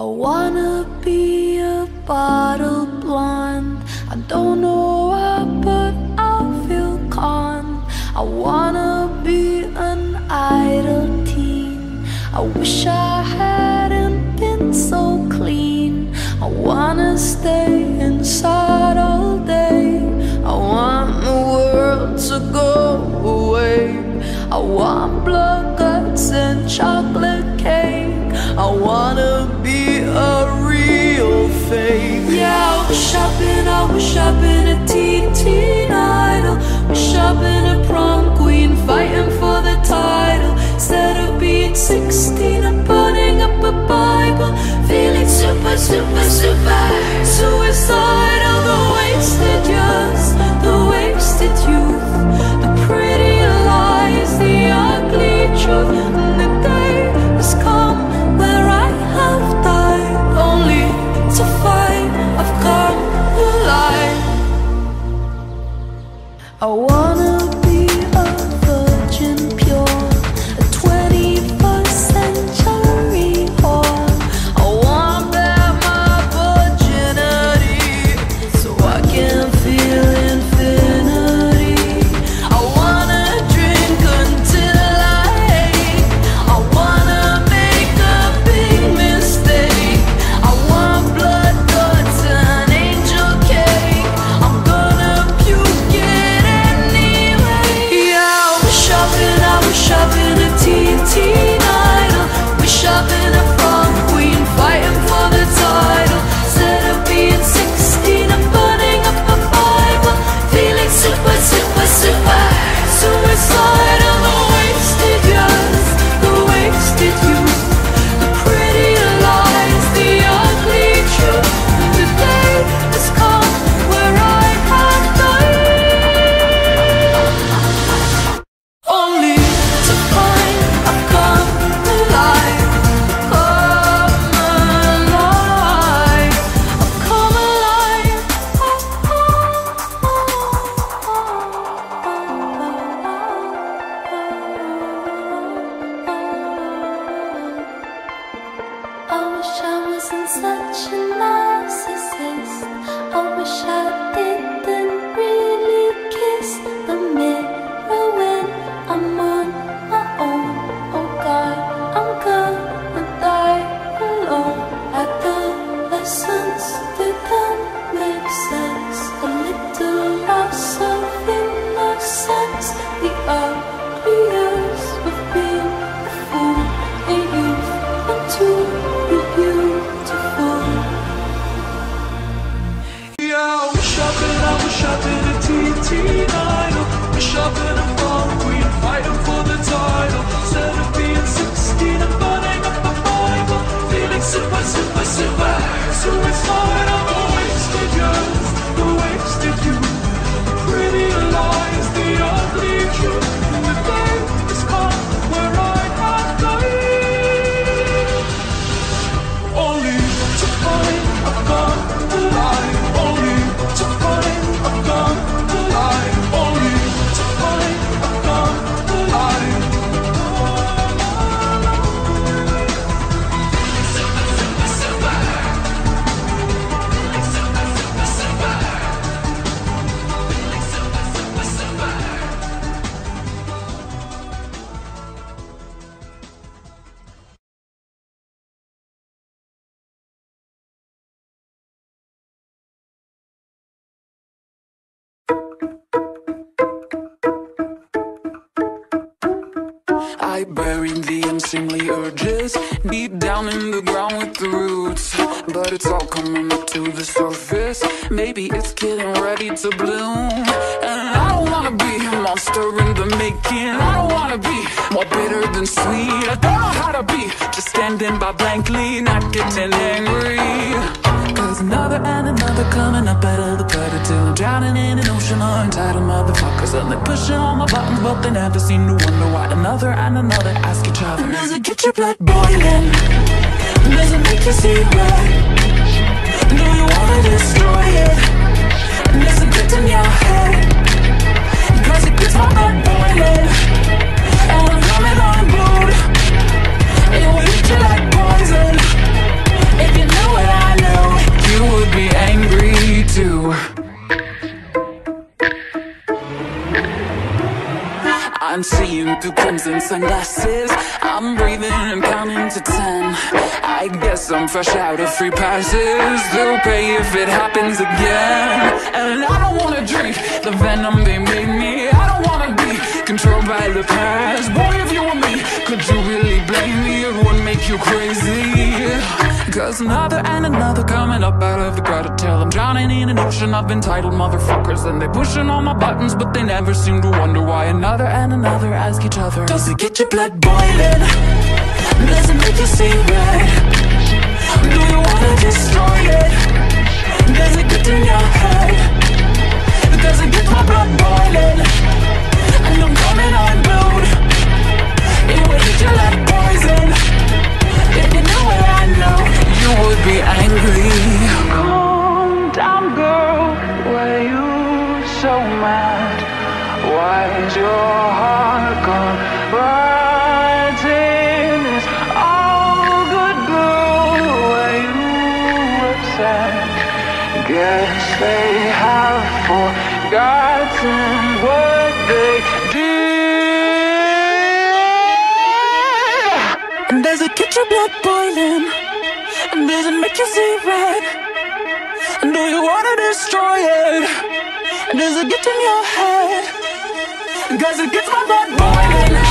I wanna be a bottle blonde. I don't know why, but I feel calm. I wanna be an idle teen. I wish I hadn't been so clean. I wanna stay inside all day. I want the world to go away. I want blood I I wanna I wasn't such a narcissist. I buried the unseemly urges deep down in the ground with the roots. But it's all coming up to the surface. Maybe it's getting ready to bloom. And I don't wanna be a monster in the making. I don't wanna be more bitter than sweet. I don't know how to be just standing by blankly, not getting angry. Cause another and another coming up out of the drowning in an ocean of entitled motherfuckers. And they're pushing all my buttons, but they never seem to wonder why another and another ask each other. Does it get your blood boiling? Does it make you see red? Do you wanna destroy it? Does it get in your head? Cause it gets my blood boiling through crimson sunglasses. I'm breathing and counting to ten. I guess I'm fresh out of free passes. They'll pay if it happens again. And I don't wanna drink the venom they made me. I don't wanna be controlled by the past. Boy, if you were me, could you really blame me? It would make you crazy. Cause another and another coming up out of the crowded tell I'm drowning in an ocean of entitled motherfuckers And they pushing all my buttons but they never seem to wonder why Another and another ask each other Does it get your blood boiling? Does it make you see red? Do you wanna destroy it? Be angry. Calm down, girl. Why you so mad? Why is your heart gone rising? It's all good, girl. Why you upset? Guess they have forgotten what they did. And does it get blood boiling? And does it make you see red? And do you wanna destroy it? And does it get in your head? Cause it gets my blood boiling